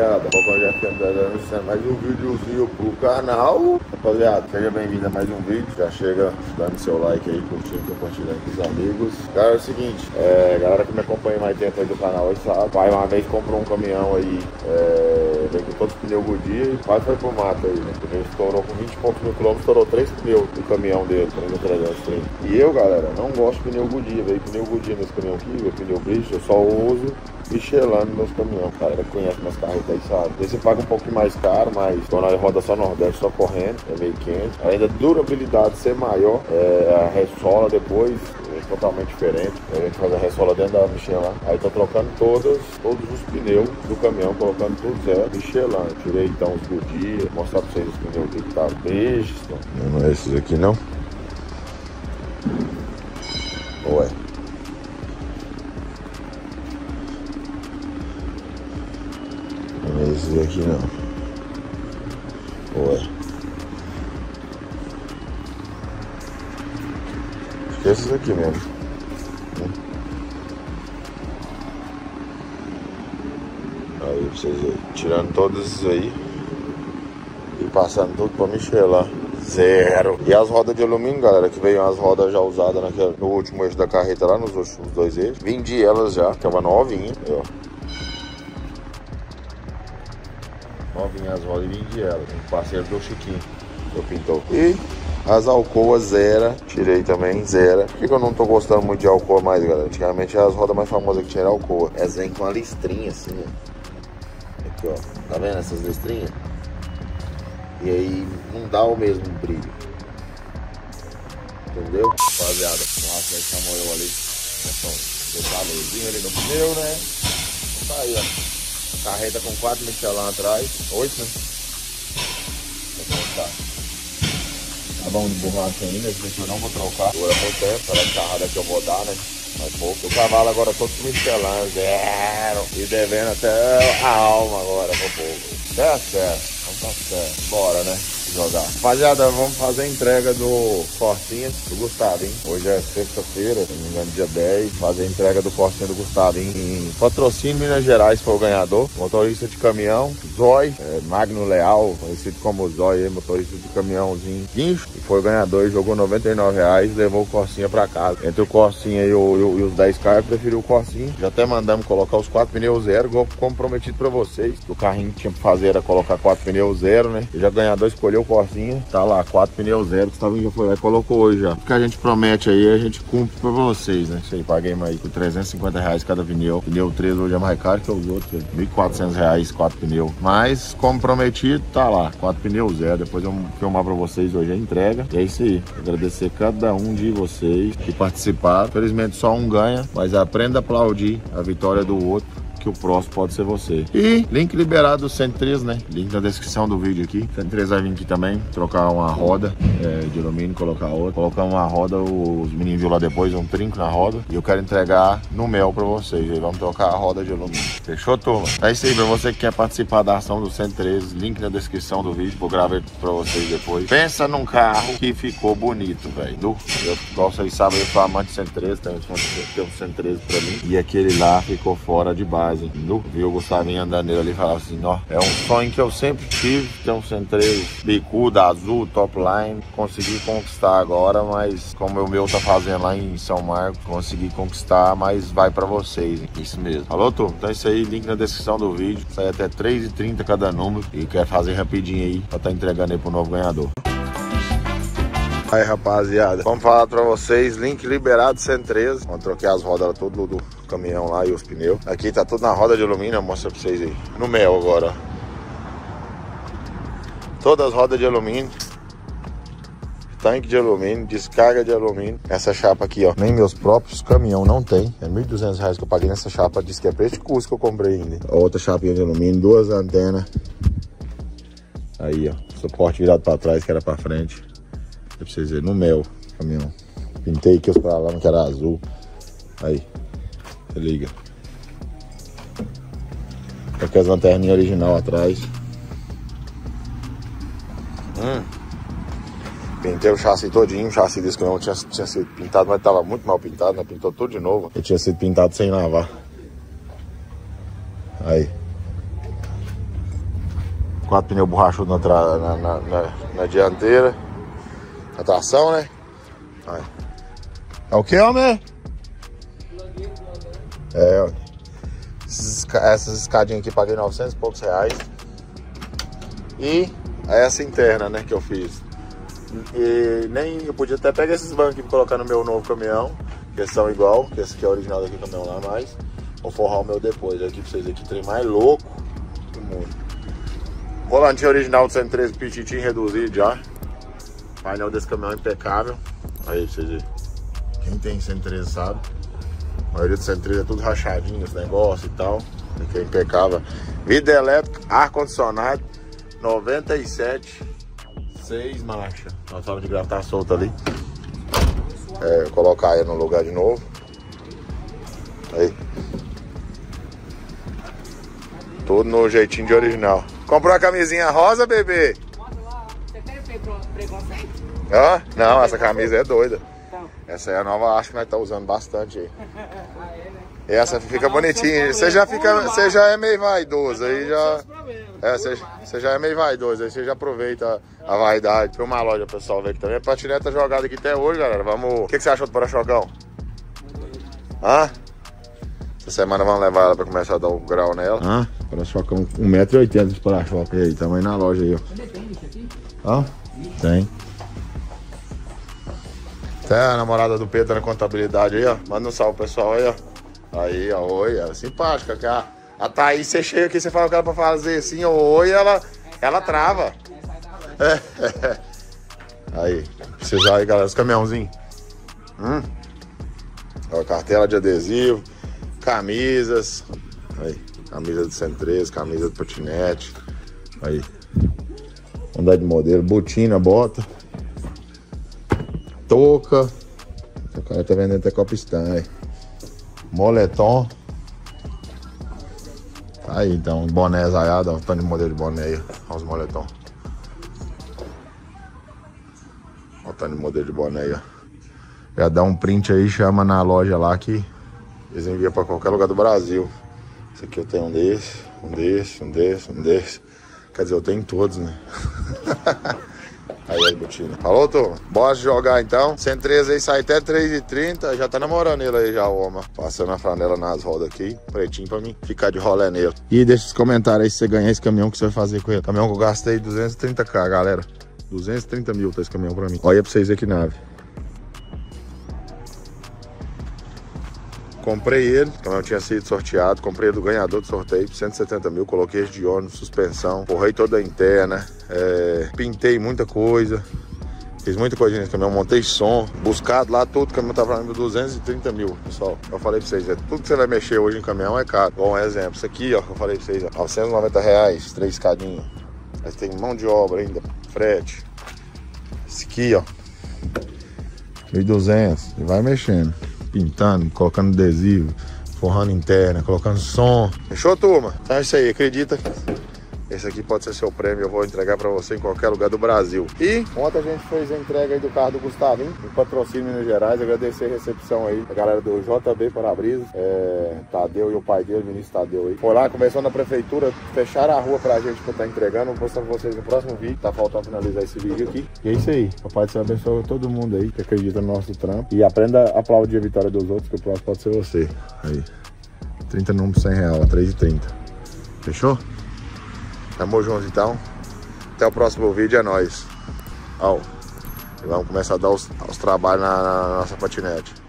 rapaziada, Bocão já trazendo mais um videozinho pro canal Rapaziada, seja bem-vindo a mais um vídeo. Já chega dando seu like aí, curtindo, compartilhando com os amigos. Cara, é o seguinte, é, galera que me acompanha mais tempo aí do canal aí sabe. Pai uma vez comprou um caminhão aí, é, vem com todos os pneus Goodyear e quase foi pro mato aí, né? Porque estourou com 20 e poucos mil quilômetros, estourou 3 pneus do caminhão dele, 330 E eu, galera, não gosto de pneu Goodyear, veio pneu Goodyear nesse caminhão aqui, veio pneu British, eu só uso Michelin nos meus caminhões, cara. Conhece meus carros aí, sabe? Você paga um pouquinho mais caro, mas quando ela roda só Nordeste, só correndo, é meio quente. Além da durabilidade ser maior, é, a ressola depois é totalmente diferente. A gente faz a ressola dentro da Michelin. Aí tô trocando todas, todos os pneus do caminhão, colocando tudo zero. Michelin. Tirei então os Goodyear, mostrar pra vocês os pneus que tá beijo. Não é esses aqui não? Ué. Esses aqui não. Ué. Acho que é mesmo. Aí vocês verem. Tirando todos esses aí. E passando tudo pra Michelin. Zero. E as rodas de alumínio, galera, que veio as rodas já usadas naquele, no último eixo da carreta lá, nos últimos dois eixos. Vendi elas já, tava novinha. Aí, ó. Novinha as rodas e vendi ela. Um parceiro do Chiquinho, que eu pintou. E as Alcoas zero, tirei também zero. Por que, que eu não tô gostando muito de Alcoa mais, galera? Antigamente as rodas mais famosas que tinha era Alcoa. Elas vêm com uma listrinha assim, ó. Aqui, ó. Tá vendo essas listrinhas? E aí não dá o mesmo brilho. Entendeu? Rapaziada, nossa, aí chamou eu ali. Então, botar a luzinha ali no pneu, né? Tá aí, ó. Carreta com quatro Michelin atrás. Oito, né? Vou tá. Tá bom de borracha ainda, esse eu não vou trocar. Agora com o tempo, para a carrada que eu vou dar, né? Mais pouco. O cavalo agora todo Michelin, zero. E devendo até a alma agora pro povo. Tá certo, então tá certo. Bora, né? Jogar. Rapaziada, vamos fazer a entrega do Forcinha do Gustavo, hein? Hoje é sexta-feira, se não me engano, dia 10. Fazer a entrega do Forcinha do Gustavo hein? em Patrocínio, Minas Gerais, foi o ganhador. Motorista de caminhão, Zói, é, Magno Leal, conhecido como Zói, motorista de caminhãozinho guincho. E foi o ganhador e jogou 99 reais levou o Corsinha pra casa. Entre o Corsinha e, o, e, e os 10k, eu preferi o Corsinha. Já até mandamos colocar os quatro pneus zero, igual comprometido pra vocês. O carrinho que tinha pra fazer era colocar quatro pneus zero, né? E já ganhador escolheu o Corsinha, tá lá, quatro pneus zero, o Gustavo já foi lá e colocou hoje já. O que a gente promete aí, a gente cumpre pra vocês, né? Isso aí, paguei aí por 350 reais cada pneu. Pneu 3 hoje é mais caro que os outros, 1.400 reais, quatro pneus. Mas, como prometido, tá lá, quatro pneus zero. Depois eu vou filmar pra vocês hoje a entrega. E é isso aí, agradecer cada um de vocês que participaram. Felizmente só um ganha, mas aprenda a aplaudir a vitória do outro que o próximo pode ser você. E link liberado do 103, né? Link na descrição do vídeo aqui. 103 vai vir aqui também, trocar uma roda é, de alumínio, colocar outra. Colocar uma roda, os meninos viram lá depois, um trinco na roda. E eu quero entregar no mel pra vocês. Aí vamos trocar a roda de alumínio. Fechou, turma? É isso aí, pra você que quer participar da ação do 113, link na descrição do vídeo. Vou gravar pra vocês depois. Pensa num carro que ficou bonito, velho. Igual vocês sabem, eu sou amante de 113, tem um 113 pra mim. E aquele lá ficou fora de baixo demais, entendeu? Viu o Gustavinho andando ali e falava assim, ó, é um sonho que eu sempre tive, ter um centreio bicuda, azul, top line. Consegui conquistar agora, mas como o meu tá fazendo lá em São Marcos, consegui conquistar, mas vai pra vocês, isso mesmo. Falou, turma? Então é isso aí, link na descrição do vídeo. Sai até 3,30 cada número e quer fazer rapidinho aí pra tá entregando aí pro novo ganhador. Aí rapaziada, vamos falar pra vocês, link liberado 113 Vamos trocar as rodas tudo do caminhão lá e os pneus. Aqui tá tudo na roda de alumínio, eu mostro pra vocês aí. No mel agora. Todas as rodas de alumínio. Tanque de alumínio, descarga de alumínio. Essa chapa aqui, ó, nem meus próprios caminhão não tem. É 1.200 reais que eu paguei nessa chapa. Diz que é preço de custo que eu comprei ainda. Outra chapinha de alumínio, duas antenas. Aí, ó, suporte virado pra trás que era pra frente. Pra vocês verem, no mel, caminhão. Pintei aqui os paralamas que era azul. Aí, se liga. Aqui as lanterninhas original atrás. Hum, Pintei o chassi todinho, o chassi desse caminhão tinha, tinha sido pintado, mas tava muito mal pintado, né? Pintou tudo de novo. Ele tinha sido pintado sem lavar. Aí. Quatro pneus borrachudos na, na, na, na, na dianteira. A tração, né? Aí. É o que, homem? É, essas escadinhas aqui paguei 900 e poucos reais. E essa interna, né, que eu fiz. E nem eu podia até pegar esses bancos e colocar no meu novo caminhão, que são igual, que esse aqui é original daqui caminhão lá, mas vou forrar o meu depois aqui pra vocês aqui, trem mais louco do mundo. Volantinho original do 113 pititinho reduzido já. Painel desse caminhão é impecável. Aí pra vocês verem. Quem tem 113 sabe. A maioria do 113 é tudo rachadinho, esse negócio e tal. Aqui é impecável. Vida elétrica, ar-condicionado, 97, 6 marcha. Nós sala de grava tá solta ali. É, colocar aí no lugar de novo. Aí. Tudo no jeitinho de original. Comprou a camisinha rosa, bebê? Você tem preconceito? Ah, não, essa camisa é doida. Essa é a nova, acho que nós estamos tá usando bastante aí. E essa fica bonitinha. Você já fica, você já é meio vaidoso aí já. É, você, você já é meio vaidoso, aí você já aproveita a vaidade. Foi uma loja, pessoal, ver aqui também. A patineta jogada aqui até hoje, galera. Vamos. O que, que você achou do para-chocão? Hã? Essa semana vamos levar ela pra começar a dar o grau nela. Hã? Para-chocão 1,80m de para-choque aí. Tamanho na loja aí, ó. Hã? Tem. Até a namorada do Pedro na contabilidade aí, ó. Manda um salve pessoal aí, ó. Aí, ó, oi, ela é simpática. Que a, a Thaís, você chega aqui, você fala com ela pra fazer assim, oi, ela, ela trava. Aí, precisar aí, galera, os caminhãozinhos. Hum. Ó, cartela de adesivo, camisas. Aí, camisa do 113, camisa do patinete. Aí. Andar de modelo, botina, bota touca. O cara tá vendendo até copistã, Moletom. Tá aí, então, boné zaiado, ó, tanto de modelo de boné aí, ó, os moletom. Ó, tanto de modelo de boné aí, ó. Já dá um print aí, chama na loja lá que eles enviam pra qualquer lugar do Brasil. Esse aqui eu tenho um desse, um desse, um desse, um desse. Quer dizer, eu tenho todos, né? Aí, aí, Botina. Falou, turma? Bora jogar então. 113 aí sai até 3h30. Já tá namorando ele aí já, o homem. Passando a flanela nas rodas aqui. Pretinho pra mim ficar de rolê nele. E deixa os comentários aí se você ganhar esse caminhão que você vai fazer com ele. Caminhão que eu gastei 230k, galera. 230 mil tá esse caminhão pra mim. Olha pra vocês ver que nave. Comprei ele, como eu tinha sido sorteado. Comprei do ganhador do sorteio, 170 mil. Coloquei de ônibus, suspensão, forrei toda a interna, é, pintei muita coisa. Fiz muita coisa nesse caminhão, montei som, buscado lá, tudo, o caminhão tava valendo 230 mil, pessoal. Eu falei pra vocês, é, tudo que você vai mexer hoje em caminhão é caro. Bom exemplo, isso aqui, ó, eu falei pra vocês, ó, 990 reais, três escadinhas. Mas tem mão de obra ainda, frete. Esse aqui, ó, 1.200, e vai mexendo pintando, colocando adesivo, forrando interna, colocando som. Fechou, turma? Então é isso aí, acredita? Esse aqui pode ser seu prêmio, eu vou entregar para você em qualquer lugar do Brasil. E ontem a gente fez a entrega aí do carro do Gustavinho, em patrocínio Minas Gerais. Agradecer a recepção aí, a galera do JB Para-Brisa, é, Tadeu e o pai dele, o ministro Tadeu aí. Foi lá, começou na prefeitura, fecharam a rua pra gente pra estar tá entregando. Vou mostrar pra vocês no próximo vídeo. Tá faltando finalizar esse vídeo aqui. E é isso aí. Papai do Céu abençoe todo mundo aí que acredita no nosso trampo. E aprenda a aplaudir a vitória dos outros, que o próximo pode ser você. Aí. 30 números 100 real, 3,30. Fechou? Tamo junto então. Até o próximo vídeo, é nóis. Ó, vamos começar a dar os, os trabalhos na, na nossa patinete.